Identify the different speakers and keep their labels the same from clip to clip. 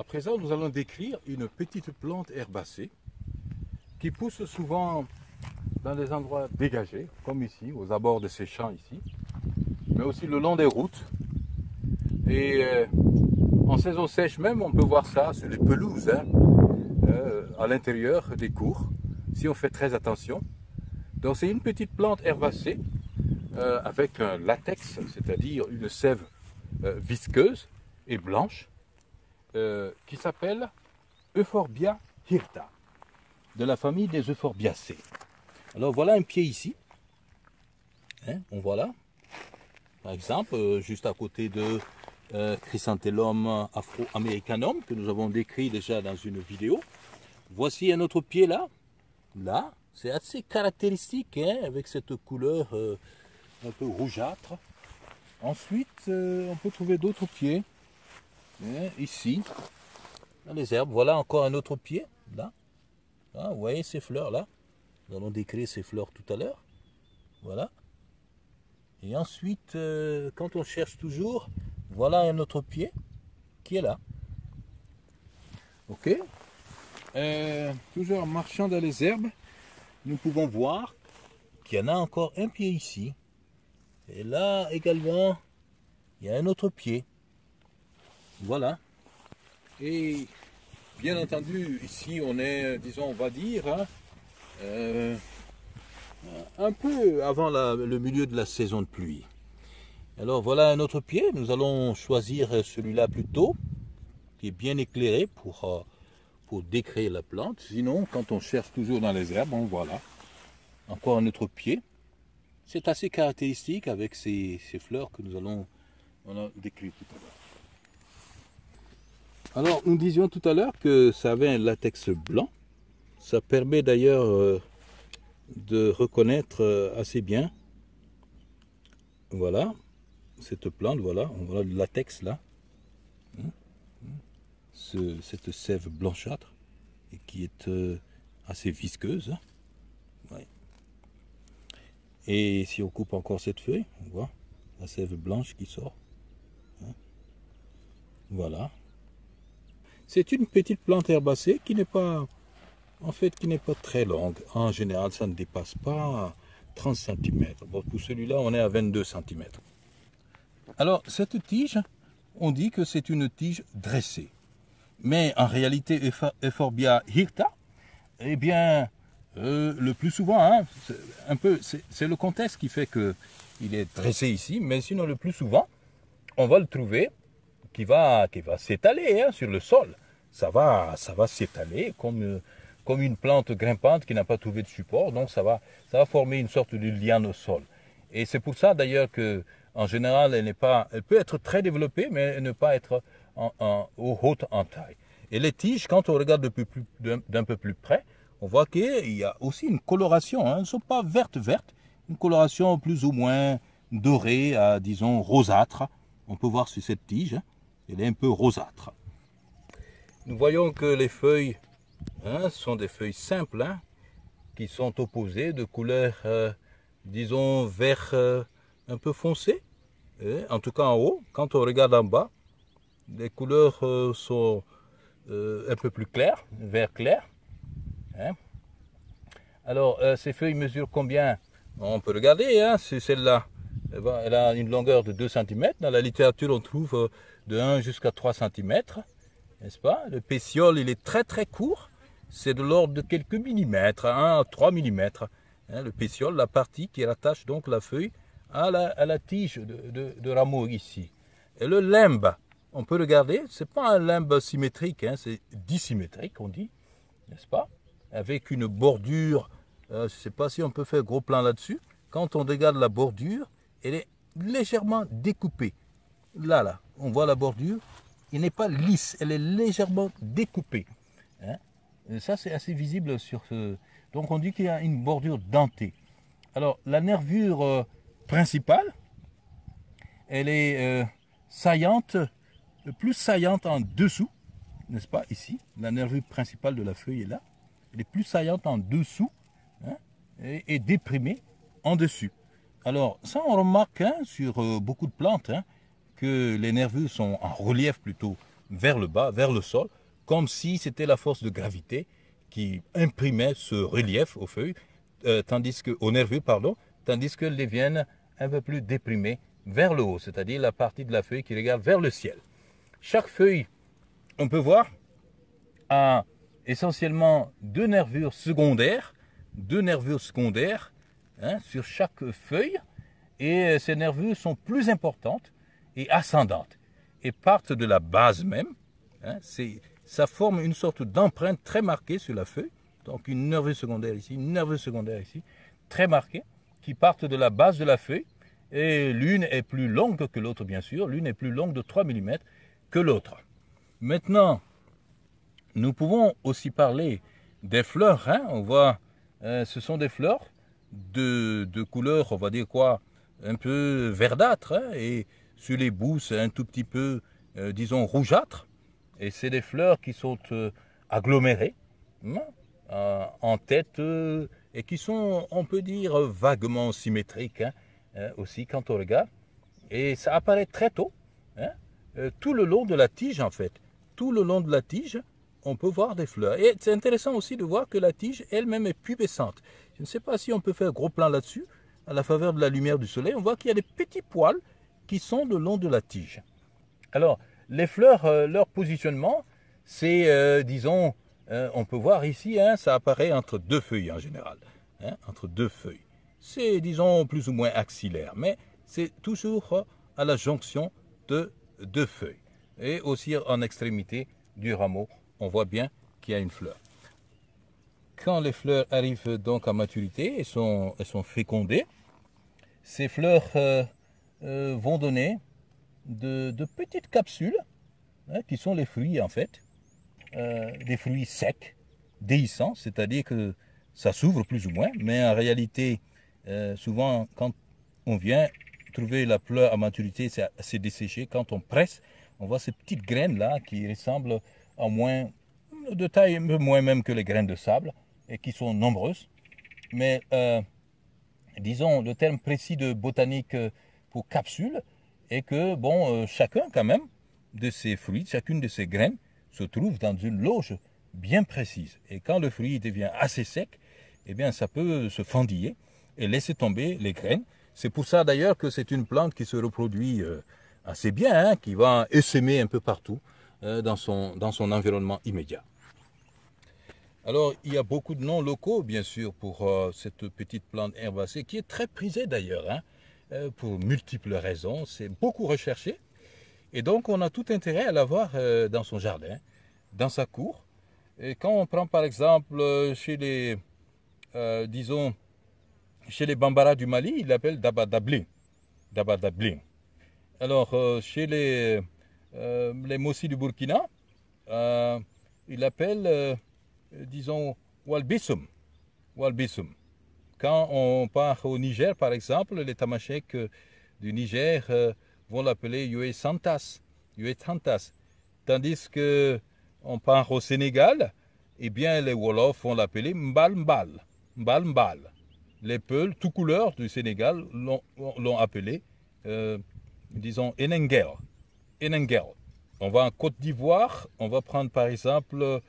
Speaker 1: À présent, nous allons décrire une petite plante herbacée qui pousse souvent dans des endroits dégagés, comme ici, aux abords de ces champs ici, mais aussi le long des routes. Et euh, en saison sèche même, on peut voir ça sur les pelouses, hein, euh, à l'intérieur des cours, si on fait très attention. Donc c'est une petite plante herbacée euh, avec un latex, c'est-à-dire une sève visqueuse et blanche, qui s'appelle Euphorbia hirta, de la famille des Euphorbiacées. Alors voilà un pied ici. Hein, on voit là. Par exemple, euh, juste à côté de euh, Chrysanthellum afro-americanum que nous avons décrit déjà dans une vidéo. Voici un autre pied là. Là, c'est assez caractéristique hein, avec cette couleur euh, un peu rougeâtre. Ensuite, on peut trouver d'autres pieds. Hein, ici, dans les herbes. Voilà encore un autre pied. Là. Ah, vous voyez ces fleurs là nous allons décrire ces fleurs tout à l'heure. Voilà. Et ensuite, euh, quand on cherche toujours, voilà un autre pied qui est là. Ok euh, Toujours marchant dans les herbes, nous pouvons voir qu'il y en a encore un pied ici. Et là également, il y a un autre pied. Voilà. Et bien entendu, ici on est, disons, on va dire, hein, euh, un peu avant le milieu de la saison de pluie. Alors voilà un autre pied, nous allons choisir celui-là plutôt, qui est bien éclairé pour, euh, pour décrire la plante. Sinon, quand on cherche toujours dans les herbes, on voilà. Encore un autre pied. C'est assez caractéristique avec ces, fleurs que nous allons décrire tout à l'heure. Alors, nous disions tout à l'heure que ça avait un latex blanc. Ça permet d'ailleurs euh, de reconnaître euh, assez bien, voilà, cette plante, voilà, le latex là, hein, hein, cette sève blanchâtre, et qui est euh, assez visqueuse. Hein. Et si on coupe encore cette feuille, on voit la sève blanche qui sort. Voilà. C'est une petite plante herbacée qui n'est pas en fait qui n'est pas très longue. En général, ça ne dépasse pas 30 cm. Pour celui-là, on est à 22 cm. Alors, cette tige, on dit que c'est une tige dressée. Mais en réalité, Euphorbia hirta, eh bien, euh, le plus souvent, hein, un peu, c'est le contexte qui fait qu'il est dressé ici, mais sinon le plus souvent, on va le trouver qui va, qui va s'étaler hein, sur le sol. Ça va, ça va s'étaler comme comme une plante grimpante qui n'a pas trouvé de support, donc ça va, ça va former une sorte de liane au sol. Et c'est pour ça d'ailleurs que, en général, elle pas, elle peut être très développée, mais ne pas être en, en, haute en taille. Et les tiges, quand on regarde d'un peu plus près, on voit qu'il y a aussi une coloration. Hein. Elles ne sont pas vertes vertes, une coloration plus ou moins dorée, à, disons rosâtre. On peut voir sur cette tige, hein. Elle est un peu rosâtre. Nous voyons que les feuilles Hein, sont des feuilles simples hein, qui sont opposées de couleur, euh, disons, vert euh, un peu foncé. en tout cas en haut, quand on regarde en bas, les couleurs euh, sont un peu plus claires, vert clair. Hein. Alors, ces feuilles mesurent combien? On peut regarder, celle-là. Elle a une longueur de 2 cm. Dans la littérature, on trouve de 1 jusqu'à 3 cm. N'est-ce pas? Le pétiole, il est très très court c'est de l'ordre de quelques millimètres, 1 à 3 millimètres. Hein, le pétiole, la partie qui rattache donc la feuille à la, tige de, rameau ici. Et le limbe, on peut regarder, c'est pas un limbe symétrique, hein, c'est dissymétrique, on dit, n'est-ce pas? Avec une bordure, euh, je ne sais pas si on peut faire gros plan là-dessus. Quand on regarde la bordure, elle est légèrement découpée. Là, là, on voit la bordure, elle n'est pas lisse, elle est légèrement découpée. Hein ça, c'est assez visible sur ce. Donc, on dit qu'il y a une bordure dentée. Alors, la nervure euh, principale, elle est euh, saillante, plus saillante en dessous, n'est-ce pas, ici. La nervure principale de la feuille est là. Elle est plus saillante en dessous hein, et, déprimée en dessus. Alors, ça, on remarque hein, sur euh, beaucoup de plantes que les nervures sont en relief plutôt vers le bas, vers le sol, comme si c'était la force de gravité qui imprimait ce relief aux feuilles, euh, tandis que, aux nervures, pardon, tandis qu'elles viennent un peu plus déprimées vers le haut, c'est-à-dire la partie de la feuille qui regarde vers le ciel. Chaque feuille, on peut voir, a essentiellement deux nervures secondaires, deux nervures secondaires hein, sur chaque feuille, et euh, ces nervures sont plus importantes et ascendantes, et partent de la base même. Hein, ça forme une sorte d'empreinte très marquée sur la feuille, donc une nervure secondaire ici, une nervure secondaire ici, très marquée, qui partent de la base de la feuille, et l'une est plus longue que l'autre, bien sûr, l'une est plus longue de 3 mm que l'autre. Maintenant, nous pouvons aussi parler des fleurs. Hein. On voit, euh, ce sont des fleurs de, de, couleur, on va dire quoi, un peu verdâtre, hein, et sur les bouts, c'est un tout petit peu, euh, disons, rougeâtre. Et c'est des fleurs qui sont euh, agglomérées hein, en tête et qui sont, on peut dire, vaguement symétriques aussi quand on regarde. Et ça apparaît très tôt, tout le long de la tige en fait. Tout le long de la tige, on peut voir des fleurs. Et c'est intéressant aussi de voir que la tige elle-même est pubescente. Je ne sais pas si on peut faire gros plan là-dessus. À la faveur de la lumière du soleil, on voit qu'il y a des petits poils qui sont le long de la tige. Alors, les fleurs, euh, leur positionnement, c'est, euh, disons, euh, on peut voir ici, hein, ça apparaît entre deux feuilles en général. Hein, entre deux feuilles. C'est, disons, plus ou moins axillaire, mais c'est toujours à la jonction de deux feuilles. Et aussi en extrémité du rameau, on voit bien qu'il y a une fleur. Quand les fleurs arrivent donc à maturité et sont, elles sont fécondées, ces fleurs euh, euh, vont donner de, petites capsules, hein, qui sont les fruits en fait, euh, des fruits secs, déhissants, c'est-à-dire que ça s'ouvre plus ou moins, mais en réalité, souvent quand on vient trouver la fleur à maturité, c'est assez desséché. Quand on presse, on voit ces petites graines là qui ressemblent en moins, de taille moins même que les graines de sable, et qui sont nombreuses. Mais euh, disons, le terme précis de botanique euh, pour capsule est que, bon, euh, chacun quand même de ces fruits, chacune de ces graines se trouve dans une loge bien précise. Et quand le fruit devient assez sec, eh bien, ça peut se fendiller et laisser tomber les graines. C'est pour ça d'ailleurs que c'est une plante qui se reproduit assez bien, hein, qui va essaimer un peu partout. Euh, dans, son, dans son environnement immédiat. Alors, il y a beaucoup de noms locaux, bien sûr, pour euh, cette petite plante herbacée, qui est très prisée d'ailleurs, hein, euh, pour multiples raisons. C'est beaucoup recherché. Et donc, on a tout intérêt à l'avoir dans son jardin, dans sa cour. Et quand on prend, par exemple, chez les, disons, chez les Bambara du Mali, ils l'appellent Dabadabling. Dabadabling. Alors, chez les euh, les Mossi du Burkina, euh, il appelle, euh, disons, Walbissum. Walbissum. Quand on part au Niger, par exemple, les tamasheks du Niger vont l'appeler Yue Santas. Tandis que on part au Sénégal, eh bien, les Wolofs vont l'appeler Mbal Mbal. Mbal Mbal. Les Peuls, tout couleur du Sénégal, l'ont appelé, disons, Enengel. On va en Côte d'Ivoire, on va prendre par exemple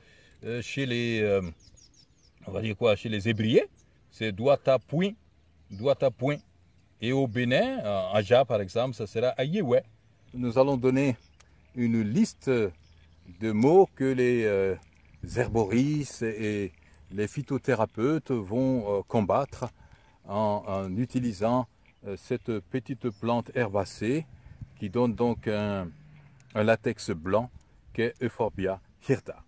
Speaker 1: euh, chez les, euh, on va dire quoi, chez les c'est Douata Point, Douata Point. Et au Bénin, à Aja par exemple, ça sera Ayewe. Nous allons donner une liste de mots que les euh, herboristes et les phytothérapeutes vont combattre en, en utilisant cette petite plante herbacée qui donne donc un, un latex blanc qui est Euphorbia hirta.